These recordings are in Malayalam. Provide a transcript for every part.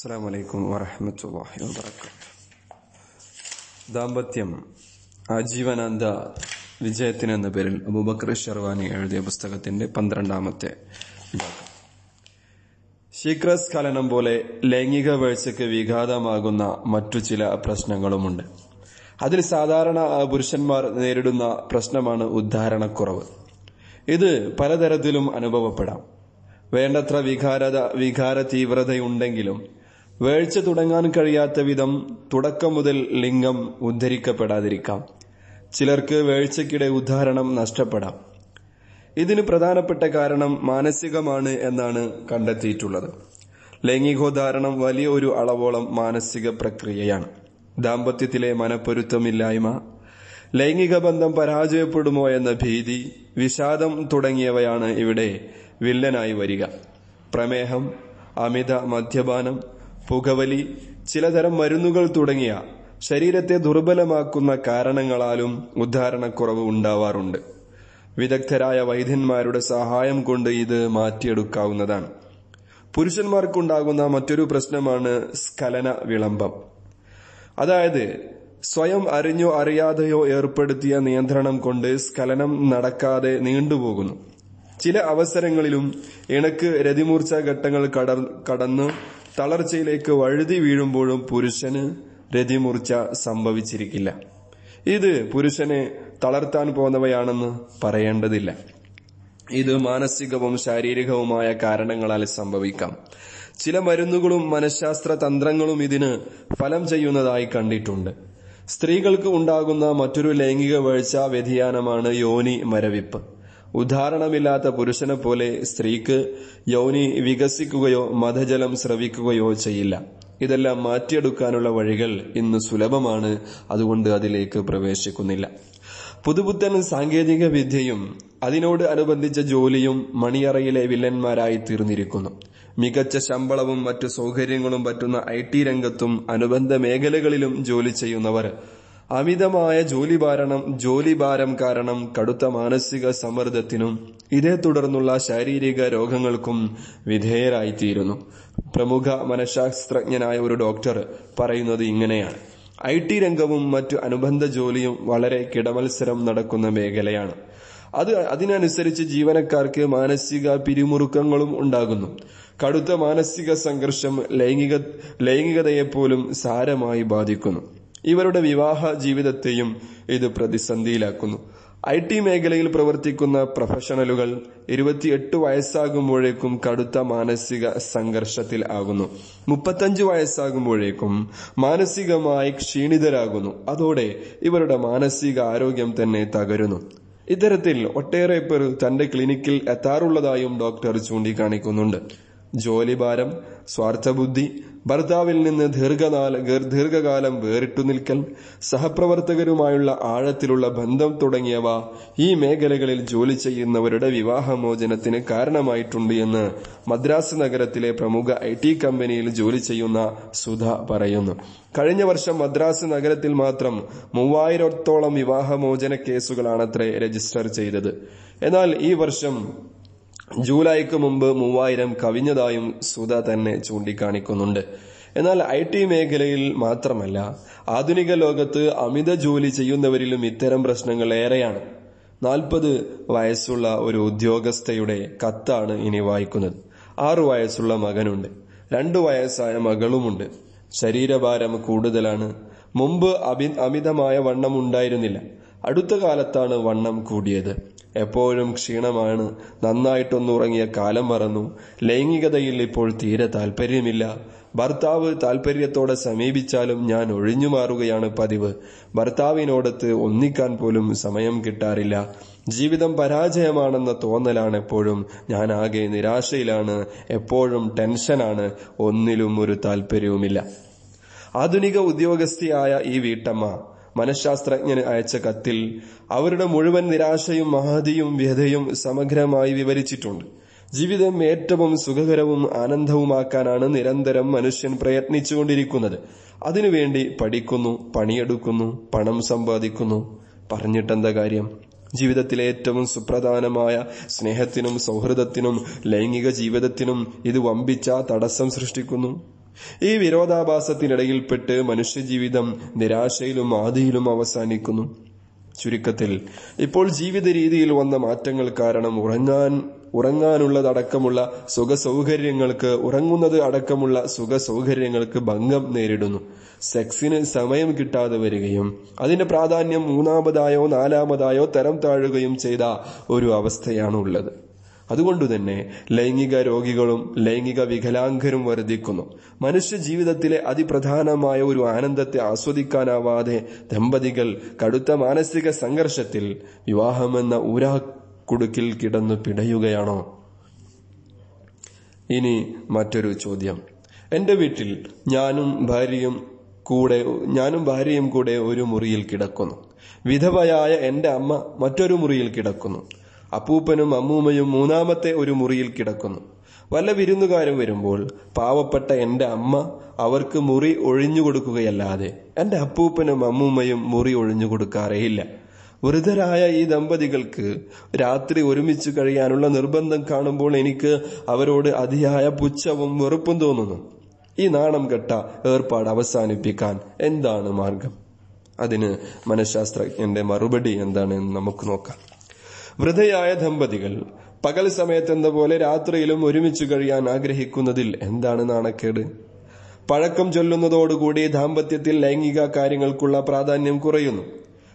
അസ്സാം വലൈക്കും വറഹമത്തല്ലാഹി വാബർക്കാത്തു ദാമ്പത്യം ആജീവനാന്ത വിജയത്തിന് എന്ന പേരിൽ അബൂബക്കർ ഷെർവാനി എഴുതിയ പുസ്തകത്തിന്റെ പന്ത്രണ്ടാമത്തെ ഭാഗം. ശീഘ്രസ്ഖലനം പോലെ ലൈംഗിക വീഴ്ചയ്ക്ക് വിഘാതമാകുന്ന മറ്റു ചില പ്രശ്നങ്ങളുമുണ്ട്. അതിൽ സാധാരണ പുരുഷന്മാർ നേരിടുന്ന പ്രശ്നമാണ് ഉദ്ധാരണക്കുറവ്. ഇത് പലതരത്തിലും അനുഭവപ്പെടാം. വേണ്ടത്ര വികാര വികാര തീവ്രതയുണ്ടെങ്കിലും വേഴ്ച തുടങ്ങാൻ കഴിയാത്ത വിധം തുടക്കം മുതൽ ലിംഗം ഉദ്ധരിക്കപ്പെടാതിരിക്കാം. ചിലർക്ക് വേഴ്ചയ്ക്കിടെ ഉദ്ധാരണം നഷ്ടപ്പെടാം. ഇതിന് പ്രധാനപ്പെട്ട കാരണം മാനസികമാണ് എന്നാണ് കണ്ടെത്തിയിട്ടുള്ളത്. ലൈംഗികോദ്ധാരണം വലിയ ഒരു അളവോളം മാനസിക പ്രക്രിയയാണ്. ദാമ്പത്യത്തിലെ മനപ്പൊരുത്തമില്ലായ്മ ലൈംഗിക ബന്ധം പരാജയപ്പെടുമോ എന്ന ഭീതി വിഷാദം തുടങ്ങിയവയാണ് ഇവിടെ വില്ലനായി വരിക. പ്രമേഹം അമിത മദ്യപാനം പുകവലി ചിലതരം മരുന്നുകൾ തുടങ്ങിയ ശരീരത്തെ ദുർബലമാക്കുന്ന കാരണങ്ങളാലും ഉദ്ധാരണക്കുറവ് ഉണ്ടാവാറുണ്ട്. വിദഗ്ധരായ വൈദ്യന്മാരുടെ സഹായം കൊണ്ട് ഇത് മാറ്റിയെടുക്കാവുന്നതാണ്. പുരുഷന്മാർക്കുണ്ടാകുന്ന മറ്റൊരു പ്രശ്നമാണ് സ്കലന വിളംബം. അതായത് സ്വയം അറിഞ്ഞോ അറിയാതെയോ ഏർപ്പെടുത്തിയ നിയന്ത്രണം കൊണ്ട് സ്കലനം നടക്കാതെ നീണ്ടുപോകുന്നു. ചില അവസരങ്ങളിലും ഇണക്ക് രതിമൂർച്ച ഘട്ടങ്ങൾ കടന്ന് തളർച്ചയിലേക്ക് വഴുതി വീഴുമ്പോഴും പുരുഷന് രതിമൂർച്ച സംഭവിച്ചിരിക്കില്ല. ഇത് പുരുഷനെ തളർത്താൻ പോന്നവയാണെന്ന് പറയേണ്ടതില്ല. ഇത് മാനസികവും ശാരീരികവുമായ കാരണങ്ങളാൽ സംഭവിക്കാം. ചില മരുന്നുകളും മനഃശാസ്ത്ര തന്ത്രങ്ങളും ഇതിന് ഫലം ചെയ്യുന്നതായി കണ്ടിട്ടുണ്ട്. സ്ത്രീകൾക്ക് ഉണ്ടാകുന്ന മറ്റൊരു ലൈംഗിക വീഴ്ച വ്യതിയാനമാണ് യോനി മരവിപ്പ്. ഉദാഹരണമില്ലാത്ത പുരുഷനെ പോലെ സ്ത്രീക്ക് യൗനി വികസിക്കുകയോ മതജലം സ്രവിക്കുകയോ ചെയ്യില്ല. ഇതെല്ലാം മാറ്റിയെടുക്കാനുള്ള വഴികൾ ഇന്ന് സുലഭമാണ്. അതുകൊണ്ട് അതിലേക്ക് പ്രവേശിക്കുന്നില്ല. പുതുപുത്തൻ സാങ്കേതിക വിദ്യയും അതിനോട് അനുബന്ധിച്ച ജോലിയും മണിയറയിലെ വില്ലന്മാരായി തീർന്നിരിക്കുന്നു. മികച്ച ശമ്പളവും മറ്റു സൗകര്യങ്ങളും പറ്റുന്ന ഐ ടി രംഗത്തും അനുബന്ധ മേഖലകളിലും ജോലി ചെയ്യുന്നവർ അമിതമായ ജോലിഭാരണം ജോലിഭാരം കാരണം കടുത്ത മാനസിക സമ്മർദ്ദത്തിനും ഇതേ തുടർന്നുള്ള ശാരീരിക രോഗങ്ങൾക്കും വിധേയരായിത്തീരുന്നു. പ്രമുഖ മനഃശാസ്ത്രജ്ഞനായ ഒരു ഡോക്ടർ പറയുന്നത് ഇങ്ങനെയാണ്. ഐ ടി രംഗവും മറ്റു അനുബന്ധ ജോലിയും വളരെ കിടമത്സരം നടക്കുന്ന മേഖലയാണ്. അത് അതിനനുസരിച്ച് ജീവനക്കാർക്ക് മാനസിക പിരിമുറുക്കങ്ങളും ഉണ്ടാകുന്നു. കടുത്ത മാനസിക സംഘർഷം ലൈംഗിക ലൈംഗികതയെപ്പോലും സാരമായി ബാധിക്കുന്നു. ഇവരുടെ വിവാഹ ജീവിതത്തെയും ഇത് പ്രതിസന്ധിയിലാക്കുന്നു. ഐ ടി മേഖലയിൽ പ്രവർത്തിക്കുന്ന പ്രൊഫഷണലുകൾ ഇരുപത്തിയെട്ട് വയസ്സാകുമ്പോഴേക്കും കടുത്ത മാനസിക സംഘർഷത്തിൽ ആകുന്നു. മുപ്പത്തഞ്ച് വയസ്സാകുമ്പോഴേക്കും മാനസികമായി ക്ഷീണിതരാകുന്നു. അതോടെ ഇവരുടെ മാനസിക ആരോഗ്യം തന്നെ തകരുന്നു. ഇത്തരത്തിൽ ഒട്ടേറെ പേർ തന്റെ ക്ലിനിക്കിൽ എത്താറുള്ളതായും ഡോക്ടർ ചൂണ്ടിക്കാണിക്കുന്നുണ്ട്. ജോലിഭാരം സ്വാർത്ഥബുദ്ധി ഭർത്താവിൽ നിന്ന് ദീർഘനാല ദീർഘകാലം വേറിട്ടു നിൽക്കൽ സഹപ്രവർത്തകരുമായുള്ള ആഴത്തിലുള്ള ബന്ധം തുടങ്ങിയവ ഈ മേഖലകളിൽ ജോലി ചെയ്യുന്നവരുടെ വിവാഹമോചനത്തിന് കാരണമായിട്ടുണ്ട് എന്ന് മദ്രാസ് നഗരത്തിലെ പ്രമുഖ ഐ ടി കമ്പനിയിൽ ജോലി ചെയ്യുന്ന സുധ പറയുന്നു. കഴിഞ്ഞ വർഷം മദ്രാസ് നഗരത്തിൽ മാത്രം മൂവായിരത്തോളം വിവാഹമോചന കേസുകളാണത്രേ രജിസ്റ്റർ ചെയ്തത്. എന്നാൽ ഈ വർഷം ജൂലൈക്ക് മുമ്പ് മൂവായിരം കവിഞ്ഞതായും സുധ തന്നെ ചൂണ്ടിക്കാണിക്കുന്നുണ്ട്. എന്നാൽ ഐ ടി മേഖലയിൽ മാത്രമല്ല ആധുനിക ലോകത്ത് അമിത ജോലി ചെയ്യുന്നവരിലും ഇത്തരം പ്രശ്നങ്ങൾ ഏറെയാണ്. നാൽപ്പത് വയസ്സുള്ള ഒരു ഉദ്യോഗസ്ഥയുടെ കത്താണ് ഇനി വായിക്കുന്നത്. ആറു വയസ്സുള്ള മകനുണ്ട്. രണ്ടു വയസ്സായ മകളുമുണ്ട്. ശരീരഭാരം കൂടുതലാണ്. മുമ്പ് അമിതമായ വണ്ണം ഉണ്ടായിരുന്നില്ല. അടുത്ത കാലത്താണ് വണ്ണം കൂടിയത്. എപ്പോഴും ക്ഷീണമാണ്. നന്നായിട്ടൊന്നുറങ്ങിയ കാലം മറന്നു. ലൈംഗികതയിൽ ഇപ്പോൾ തീരെ താല്പര്യമില്ല ഭർത്താവ് താല്പര്യത്തോടെ സമീപിച്ചാലും ഞാൻ ഒഴിഞ്ഞു മാറുകയാണ് പതിവ്. ഭർത്താവിനോടത്ത് ഒന്നിക്കാൻ പോലും സമയം കിട്ടാറില്ല. ജീവിതം പരാജയമാണെന്ന തോന്നലാണ് എപ്പോഴും. ഞാൻ ആകെ നിരാശയിലാണ്. എപ്പോഴും ടെൻഷനാണ്. ഒന്നിലും ഒരു താല്പര്യവുമില്ല ആധുനിക ഉദ്യോഗസ്ഥയായ ഈ വീട്ടമ്മ മനഃശാസ്ത്രജ്ഞന് അയച്ച കത്തിൽ അവരുടെ മുഴുവൻ നിരാശയും മഹതിയും വ്യഥയും സമഗ്രമായി വിവരിച്ചിട്ടുണ്ട്. ജീവിതം ഏറ്റവും സുഖകരവും ആനന്ദവുമാക്കാനാണ് നിരന്തരം മനുഷ്യൻ പ്രയത്നിച്ചുകൊണ്ടിരിക്കുന്നത്. അതിനുവേണ്ടി പഠിക്കുന്നു പണിയെടുക്കുന്നു പണം സമ്പാദിക്കുന്നു. പറഞ്ഞിട്ടെന്താ കാര്യം? ജീവിതത്തിലെ ഏറ്റവും സുപ്രധാനമായ സ്നേഹത്തിനും സൗഹൃദത്തിനും ലൈംഗിക ജീവിതത്തിനും ഇത് വമ്പിച്ച തടസ്സം സൃഷ്ടിക്കുന്നു. ഈ വിരോധാഭാസത്തിനിടയിൽപ്പെട്ട് മനുഷ്യജീവിതം നിരാശയിലും ആദിയിലും അവസാനിക്കുന്നു. ചുരുക്കത്തിൽ ഇപ്പോൾ ജീവിത രീതിയിൽ വന്ന മാറ്റങ്ങൾ കാരണം ഉറങ്ങാൻ ഉറങ്ങാനുള്ളതടക്കമുള്ള സുഖസൗകര്യങ്ങൾക്ക് ഉറങ്ങുന്നത് അടക്കമുള്ള സുഖസൗകര്യങ്ങൾക്ക് ഭംഗം നേരിടുന്നു. സെക്സിന് സമയം കിട്ടാതെ വരികയും അതിന്റെ പ്രാധാന്യം മൂന്നാമതായോ നാലാമതായോ തരം താഴുകയും ചെയ്ത ഒരു അവസ്ഥയാണ് ഉള്ളത് അതുകൊണ്ടുതന്നെ ലൈംഗിക രോഗികളും ലൈംഗിക വികലാംഗരും വർദ്ധിക്കുന്നു. മനുഷ്യ ജീവിതത്തിലെ അതിപ്രധാനമായ ഒരു ആനന്ദത്തെ ആസ്വദിക്കാനാവാതെ ദമ്പതികൾ കടുത്ത മാനസിക സംഘർഷത്തിൽ വിവാഹമെന്ന ഊരാക്കുടുക്കിൽ കിടന്നു പിടയുകയാണോ? ഇനി മറ്റൊരു ചോദ്യം. എന്റെ വീട്ടിൽ ഞാനും ഭാര്യയും കൂടെ ഞാനും ഭാര്യയും കൂടെ ഒരു മുറിയിൽ കിടക്കുന്നു. വിധവയായ എന്റെ അമ്മ മറ്റൊരു മുറിയിൽ കിടക്കുന്നു. അപ്പൂപ്പനും അമ്മൂമ്മയും മൂന്നാമത്തെ ഒരു മുറിയിൽ കിടക്കുന്നു. വല്ല വിരുന്നുകാരും വരുമ്പോൾ പാവപ്പെട്ട എന്റെ അമ്മ അവർക്ക് മുറി ഒഴിഞ്ഞു കൊടുക്കുകയല്ലാതെ എന്റെ അപ്പൂപ്പനും അമ്മൂമ്മയും മുറി ഒഴിഞ്ഞു കൊടുക്കാറേയില്ല. വൃദ്ധരായ ഈ ദമ്പതികൾക്ക് രാത്രി ഒരുമിച്ച് കഴിയാനുള്ള നിർബന്ധം കാണുമ്പോൾ എനിക്ക് അവരോട് അതിയായ പുച്ഛവും വെറുപ്പും തോന്നുന്നു. ഈ നാണം കെട്ട ഏർപ്പാട് അവസാനിപ്പിക്കാൻ എന്താണ് മാർഗം? അതിന് മനഃശാസ്ത്രജ്ഞന്റെ മറുപടി എന്താണെന്ന് നമുക്ക് നോക്കാം. വൃദ്ധയായ ദമ്പതികൾ പകൽ സമയത്തെന്ന പോലെ രാത്രിയിലും ഒരുമിച്ച് കഴിയാൻ ആഗ്രഹിക്കുന്നതിൽ എന്താണ് നാണക്കേട്? പഴക്കം ചൊല്ലുന്നതോടുകൂടി ദാമ്പത്യത്തിൽ ലൈംഗിക കാര്യങ്ങൾക്കുള്ള പ്രാധാന്യം കുറയുന്നു.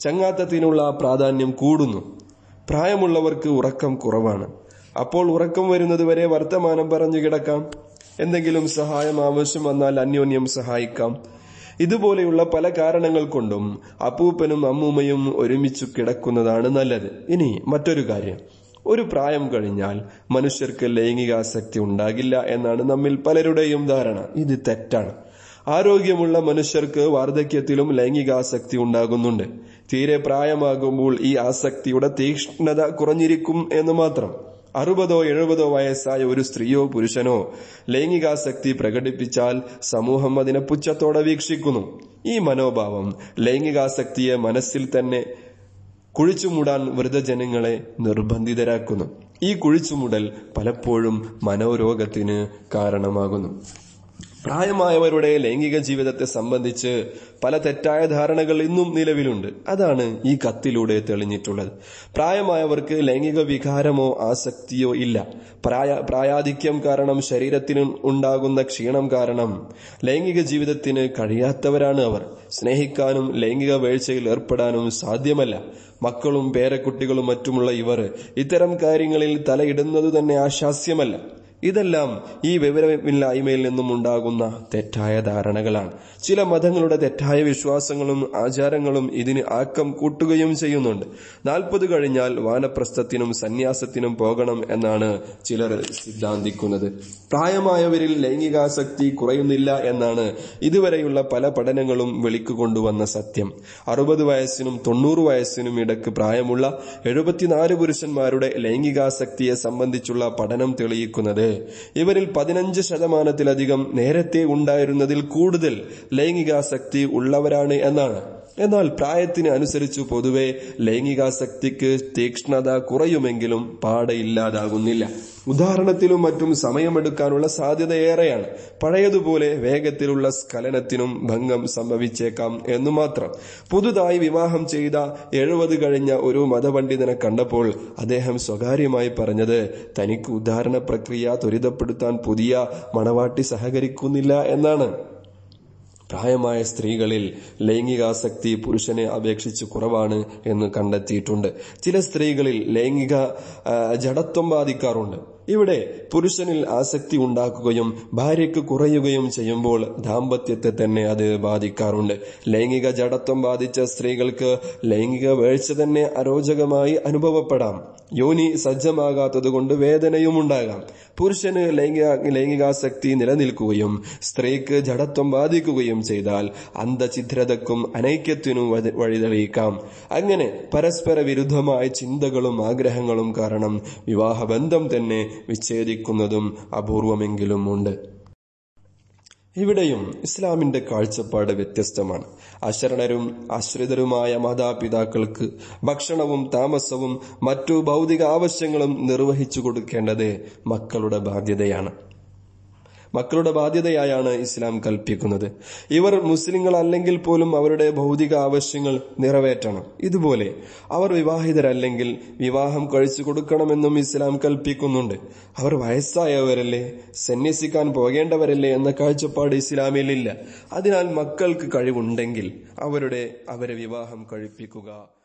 ചങ്ങാത്തത്തിനുള്ള പ്രാധാന്യം കൂടുന്നു. പ്രായമുള്ളവർക്ക് ഉറക്കം കുറവാണ്. അപ്പോൾ ഉറക്കം വരുന്നതുവരെ വർത്തമാനം പറഞ്ഞു കിടക്കാം. എന്തെങ്കിലും സഹായം ആവശ്യം വന്നാൽ അന്യോന്യം സഹായിക്കാം. ഇതുപോലെയുള്ള പല കാരണങ്ങൾ കൊണ്ടും അപ്പൂപ്പനും അമ്മൂമ്മയും ഒരുമിച്ച് കിടക്കുന്നതാണ് നല്ലത്. ഇനി മറ്റൊരു കാര്യം. ഒരു പ്രായം കഴിഞ്ഞാൽ മനുഷ്യർക്ക് ലൈംഗികാസക്തി ഉണ്ടാകില്ല എന്നാണ് നമ്മിൽ പലരുടെയും ധാരണ. ഇത് തെറ്റാണ്. ആരോഗ്യമുള്ള മനുഷ്യർക്ക് വാർദ്ധക്യത്തിലും ലൈംഗികാസക്തി ഉണ്ടാകുന്നുണ്ട്. തീരെ പ്രായമാകുമ്പോൾ ഈ ആസക്തിയുടെ തീക്ഷ്ണത കുറഞ്ഞിരിക്കും എന്ന് മാത്രം. അറുപതോ എഴുപതോ വയസ്സായ ഒരു സ്ത്രീയോ പുരുഷനോ ലൈംഗികാസക്തി പ്രകടിപ്പിച്ചാൽ സമൂഹം അതിനെ പുച്ഛത്തോടെ വീക്ഷിക്കുന്നു. ഈ മനോഭാവം ലൈംഗികാസക്തിയെ മനസ്സിൽ തന്നെ കുഴിച്ചുമൂടാൻ വൃദ്ധജനങ്ങളെ നിർബന്ധിതരാക്കുന്നു. ഈ കുഴിച്ചുമൂടൽ പലപ്പോഴും മനോരോഗത്തിന് കാരണമാകുന്നു. പ്രായമായവരുടെ ലൈംഗിക ജീവിതത്തെ സംബന്ധിച്ച് പല തെറ്റായ ധാരണകൾ ഇന്നും നിലവിലുണ്ട്. അതാണ് ഈ കത്തിലൂടെ തെളിഞ്ഞിട്ടുള്ളത്. പ്രായമായവർക്ക് ലൈംഗിക വികാരമോ ആസക്തിയോ ഇല്ല. പ്രായ പ്രായാധിക്യം കാരണം ശരീരത്തിന് ഉണ്ടാകുന്ന ക്ഷീണം കാരണം ലൈംഗിക ജീവിതത്തിന് കഴിയാത്തവരാണ് അവർ. സ്നേഹിക്കാനും ലൈംഗിക വീഴ്ചയിൽ ഏർപ്പെടാനും സാധ്യമല്ല. മക്കളും പേരക്കുട്ടികളും മറ്റുമുള്ള ഇവർ ഇത്തരം കാര്യങ്ങളിൽ തലയിടുന്നത് തന്നെ ആശാസ്യമല്ല. ഇതെല്ലാം ഈ വിവരമില്ലായ്മയിൽ നിന്നും ഉണ്ടാകുന്ന തെറ്റായ ധാരണകളാണ്. ചില മതങ്ങളുടെ തെറ്റായ വിശ്വാസങ്ങളും ആചാരങ്ങളും ഇതിന് ആക്കം കൂട്ടുകയും ചെയ്യുന്നുണ്ട്. നാൽപ്പത് കഴിഞ്ഞാൽ വാനപ്രസ്ഥത്തിനും സന്യാസത്തിനും പോകണം എന്നാണ് ചിലർ സിദ്ധാന്തിക്കുന്നത്. പ്രായമായവരിൽ ലൈംഗികാസക്തി കുറയുന്നില്ല എന്നാണ് ഇതുവരെയുള്ള പല പഠനങ്ങളും വെളിക്കുകൊണ്ടുവന്ന സത്യം. അറുപത് വയസ്സിനും തൊണ്ണൂറ് വയസ്സിനും ഇടയ്ക്ക് പ്രായമുള്ള എഴുപത്തിനാല് പുരുഷന്മാരുടെ ലൈംഗികാസക്തിയെ സംബന്ധിച്ചുള്ള പഠനം തെളിയിക്കുന്നത് ഇവരിൽ പതിനഞ്ച് ശതമാനത്തിലധികം നേരത്തെ ഉണ്ടായിരുന്നതിൽ കൂടുതൽ ലൈംഗികാസക്തി ഉള്ളവരാണ് എന്നാണ് എന്നാൽ പ്രായത്തിന് അനുസരിച്ച് പൊതുവെ ലൈംഗികാസക്തിക്ക് തീക്ഷ്ണത കുറയുമെങ്കിലും പാടെ ഇല്ലാതാകുന്നില്ല ഉദാഹരണത്തിലും മറ്റും സമയമെടുക്കാനുള്ള സാധ്യത ഏറെയാണ്. പഴയതുപോലെ വേഗത്തിലുള്ള സ്ഖലനത്തിനും ഭംഗം സംഭവിച്ചേക്കാം എന്നു മാത്രം. പുതുതായി വിവാഹം ചെയ്ത എഴുപത് കഴിഞ്ഞ ഒരു മതപണ്ഡിതനെ കണ്ടപ്പോൾ അദ്ദേഹം സ്വകാര്യമായി പറഞ്ഞത് തനിക്ക് ഉദാഹരണ പ്രക്രിയ ത്വരിതപ്പെടുത്താൻ പുതിയ മണവാട്ടി സഹകരിക്കുന്നില്ല എന്നാണ്. പ്രായമായ സ്ത്രീകളിൽ ലൈംഗികാസക്തി പുരുഷനെ അപേക്ഷിച്ച് കുറവാണ് എന്ന് കണ്ടെത്തിയിട്ടുണ്ട്. ചില സ്ത്രീകളിൽ ലൈംഗിക ജഡത്വം ബാധിക്കാറുണ്ട്. ഇവിടെ പുരുഷനിൽ ആസക്തി ഉണ്ടാക്കുകയും ഭാര്യയ്ക്ക് കുറയുകയും ചെയ്യുമ്പോൾ ദാമ്പത്യത്തെ തന്നെ അത് ബാധിക്കാറുണ്ട്. ലൈംഗിക ജഡത്വം ബാധിച്ച സ്ത്രീകൾക്ക് ലൈംഗിക വേഴ്ച തന്നെ അരോചകമായി അനുഭവപ്പെടാം. യോനി സജ്ജമാകാത്തതുകൊണ്ട് വേദനയും ഉണ്ടാകാം. പുരുഷന് ലൈംഗിക ലൈംഗികാസക്തി നിലനിൽക്കുകയും സ്ത്രീക്ക് ജഡത്വം ബാധിക്കുകയും ചെയ്താൽ അന്ധചിദ്രതക്കും അനൈക്യത്തിനും വഴിതെളിയിക്കാം. അങ്ങനെ പരസ്പര വിരുദ്ധമായ ചിന്തകളും ആഗ്രഹങ്ങളും കാരണം വിവാഹബന്ധം തന്നെ വിച്ഛേദിക്കുന്നതും അപൂർവമെങ്കിലും ഉണ്ട്. ഇവിടെയും ഇസ്ലാമിന്റെ കാഴ്ചപ്പാട് വ്യത്യസ്തമാണ്. അശരണരും ആശ്രിതരുമായ മാതാപിതാക്കൾക്ക് ഭക്ഷണവും താമസവും മറ്റു ഭൗതിക ആവശ്യങ്ങളും നിർവഹിച്ചു കൊടുക്കേണ്ടത് മക്കളുടെ ബാധ്യതയാണ്. മക്കളുടെ ബാധ്യതയായാണ് ഇസ്ലാം കൽപ്പിക്കുന്നത്. ഇവർ മുസ്ലിങ്ങൾ അല്ലെങ്കിൽ പോലും അവരുടെ ഭൗതിക ആവശ്യങ്ങൾ നിറവേറ്റണം. ഇതുപോലെ അവർ വിവാഹിതരല്ലെങ്കിൽ വിവാഹം കഴിച്ചു കൊടുക്കണമെന്നും ഇസ്ലാം കൽപ്പിക്കുന്നുണ്ട്. അവർ വയസ്സായവരല്ലേ? സന്യസിക്കാൻ പോകേണ്ടവരല്ലേ എന്ന കാഴ്ചപ്പാട് ഇസ്ലാമിലില്ല. അതിനാൽ മക്കൾക്ക് കഴിവുണ്ടെങ്കിൽ അവരുടെ അവരെ വിവാഹം കഴിപ്പിക്കുക